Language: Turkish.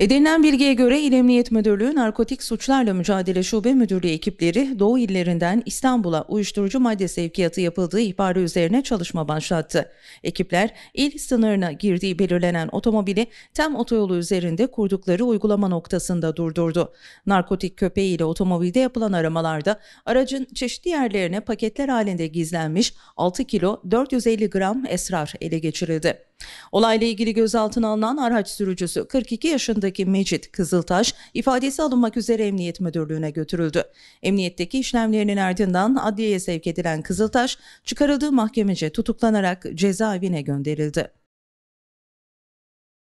Edinilen bilgiye göre İl Emniyet Müdürlüğü Narkotik Suçlarla Mücadele Şube Müdürlüğü ekipleri Doğu illerinden İstanbul'a uyuşturucu madde sevkiyatı yapıldığı ihbarı üzerine çalışma başlattı. Ekipler il sınırına girdiği belirlenen otomobili Tem otoyolu üzerinde kurdukları uygulama noktasında durdurdu. Narkotik köpeği ile otomobilde yapılan aramalarda aracın çeşitli yerlerine paketler halinde gizlenmiş 6 kilo 450 gram esrar ele geçirildi. Olayla ilgili gözaltına alınan araç sürücüsü 42 yaşındaki Mecit Kızıltaş ifadesi alınmak üzere Emniyet Müdürlüğü'ne götürüldü. Emniyetteki işlemlerinin ardından adliyeye sevk edilen Kızıltaş çıkarıldığı mahkemece tutuklanarak cezaevine gönderildi.